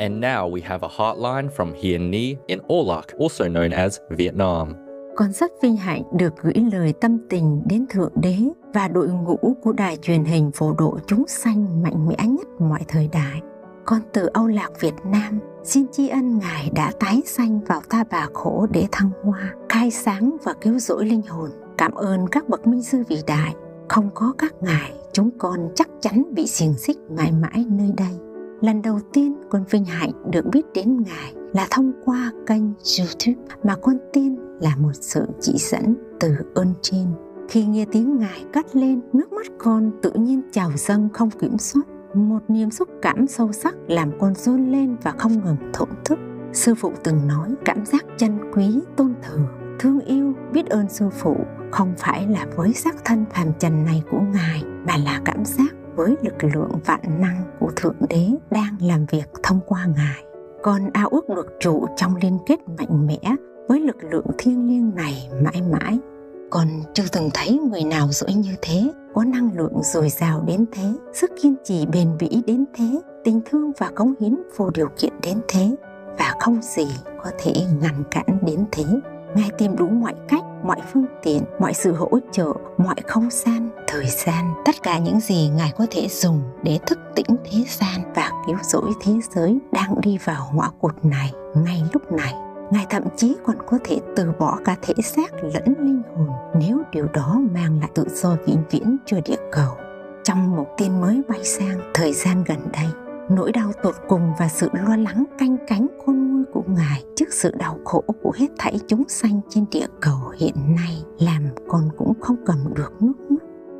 And now we have a hotline from Hien Ni in Olac, also known as Vietnam. Con rất vinh hạnh được gửi lời tâm tình đến Thượng Đế và đội ngũ của đài truyền hình phổ độ chúng sanh mạnh mẽ nhất mọi thời đại. Con từ Âu Lạc Việt Nam xin tri ân Ngài đã tái sanh vào ta bà khổ để thăng hoa, khai sáng và cứu rỗi linh hồn. Cảm ơn các bậc minh sư vĩ đại. Không có các ngài, chúng con chắc chắn bị xiềng xích mãi mãi nơi đây. Lần đầu tiên con vinh hạnh được biết đến Ngài là thông qua kênh YouTube mà con tin là một sự chỉ dẫn từ ơn trên. Khi nghe tiếng Ngài cất lên, nước mắt con tự nhiên trào dâng không kiểm soát. Một niềm xúc cảm sâu sắc làm con run lên và không ngừng thổn thức. Sư phụ từng nói cảm giác chân quý, tôn thờ, thương yêu, biết ơn sư phụ không phải là với xác thân phàm trần này của Ngài mà là cảm giác với lực lượng vạn năng của Thượng Đế đang làm việc thông qua Ngài. Con ao ước được trụ trong liên kết mạnh mẽ với lực lượng thiêng liêng này mãi mãi. Con chưa từng thấy người nào giỏi như thế, có năng lượng dồi dào đến thế, sức kiên trì bền bỉ đến thế, tình thương và cống hiến vô điều kiện đến thế, và không gì có thể ngăn cản đến thế. Ngài tìm đủ mọi cách, mọi phương tiện, mọi sự hỗ trợ, mọi không gian, thời gian, tất cả những gì Ngài có thể dùng để thức tỉnh thế gian và cứu rỗi thế giới đang đi vào ngõ cụt này ngay lúc này. Ngài thậm chí còn có thể từ bỏ cả thể xác lẫn linh hồn nếu điều đó mang lại tự do vĩnh viễn cho địa cầu. Trong một tin mới bay sang thời gian gần đây, nỗi đau tột cùng và sự lo lắng canh cánh khôn nguôi của Ngài trước sự đau khổ của hết thảy chúng sanh trên địa cầu hiện nay làm con cũng không cầm được nước.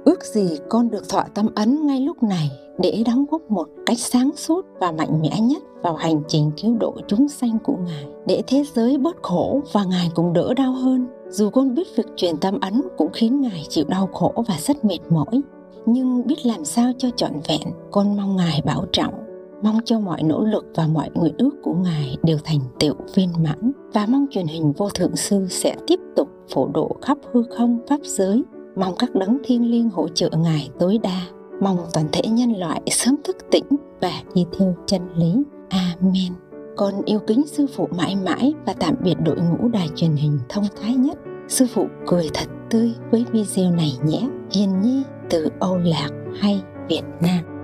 Ước gì con được thọ tâm ấn ngay lúc này để đóng góp một cách sáng suốt và mạnh mẽ nhất vào hành trình cứu độ chúng sanh của Ngài, để thế giới bớt khổ và Ngài cũng đỡ đau hơn. Dù con biết việc truyền tâm ấn cũng khiến Ngài chịu đau khổ và rất mệt mỏi, nhưng biết làm sao cho trọn vẹn, con mong Ngài bảo trọng mong cho mọi nỗ lực và mọi nguyện ước của Ngài đều thành tựu viên mãn và mong truyền hình vô thượng sư sẽ tiếp tục phổ độ khắp hư không pháp giới mong các đấng thiên liêng hỗ trợ Ngài tối đa. Mong toàn thể nhân loại sớm thức tỉnh và đi theo chân lý. Amen. Con yêu kính sư phụ mãi mãi và tạm biệt đội ngũ đài truyền hình thông thái nhất. Sư phụ cười thật tươi với video này nhé. Hiền nhi từ âu lạc hay việt nam.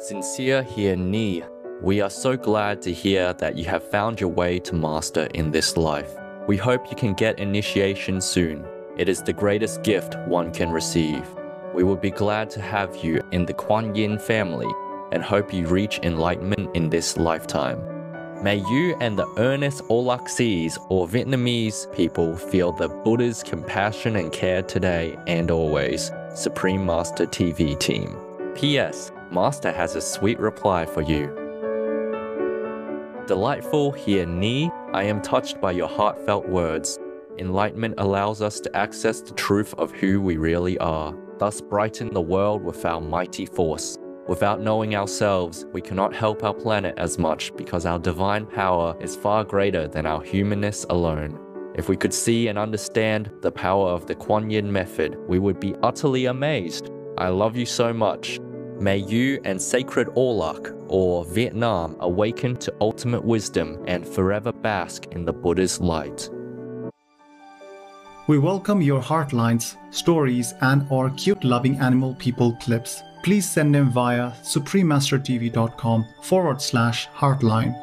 Sincere Hien Ni, we are so glad to hear that you have found your way to Master in this life. We hope you can get initiation soon. It is the greatest gift one can receive. We will be glad to have you in the Kuan Yin family and hope you reach enlightenment in this lifetime. May you and the earnest Olaxese or Vietnamese people feel the Buddha's compassion and care today and always. Supreme Master TV team. P.S. Master has a sweet reply for you. Delightful Hien Ni, I am touched by your heartfelt words. Enlightenment allows us to access the truth of who we really are, thus brighten the world with our mighty force. Without knowing ourselves, we cannot help our planet as much because our divine power is far greater than our humanness alone. If we could see and understand the power of the Kuan Yin method, we would be utterly amazed. I love you so much. May you and sacred Orlok or Vietnam awaken to ultimate wisdom and forever bask in the Buddha's light. We welcome your heartlines, stories, and or cute loving animal people clips. Please send them via suprememastertv.com forward slash heartline